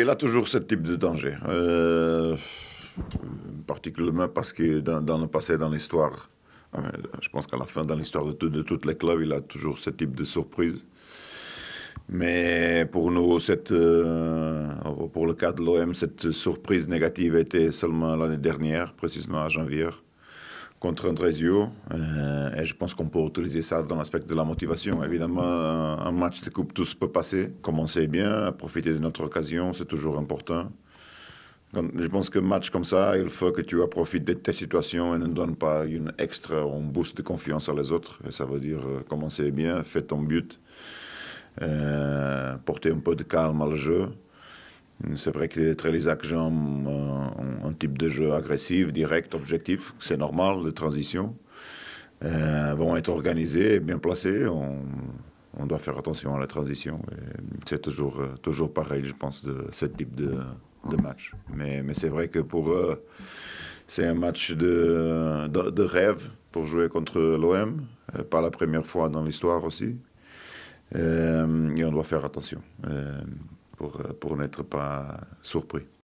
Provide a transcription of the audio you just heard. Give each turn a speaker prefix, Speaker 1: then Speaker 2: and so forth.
Speaker 1: Il a toujours ce type de danger. Euh, particulièrement parce que dans, le passé, dans l'histoire, je pense qu'à la fin, dans l'histoire de, de tous les clubs, il a toujours ce type de surprise. Mais pour nous, cette, euh, pour le cas de l'OM, cette surprise négative était seulement l'année dernière, précisément à janvier, contre Andrezio. Euh, et je pense qu'on peut utiliser ça dans l'aspect de la motivation. Évidemment, un, match de coupe, tout se peut passer. Commencer bien, profiter de notre occasion, c'est toujours important. Je pense qu'un match comme ça, il faut que tu profites de tes situations et ne donne pas une extra, un boost de confiance à les autres. Et ça veut dire euh, commencer bien, fais ton but. Euh, porter un peu de calme au jeu. C'est vrai que les Trélisac ont un, type de jeu agressif, direct, objectif. C'est normal, de transition. Euh, vont être organisés et bien placés. On, doit faire attention à la transition. C'est toujours, toujours pareil, je pense, de ce type de, match. Mais, c'est vrai que pour eux, c'est un match de, de, rêve pour jouer contre l'OM. Euh, pas la première fois dans l'histoire aussi. Euh, et on doit faire attention euh, pour, pour n'être pas surpris.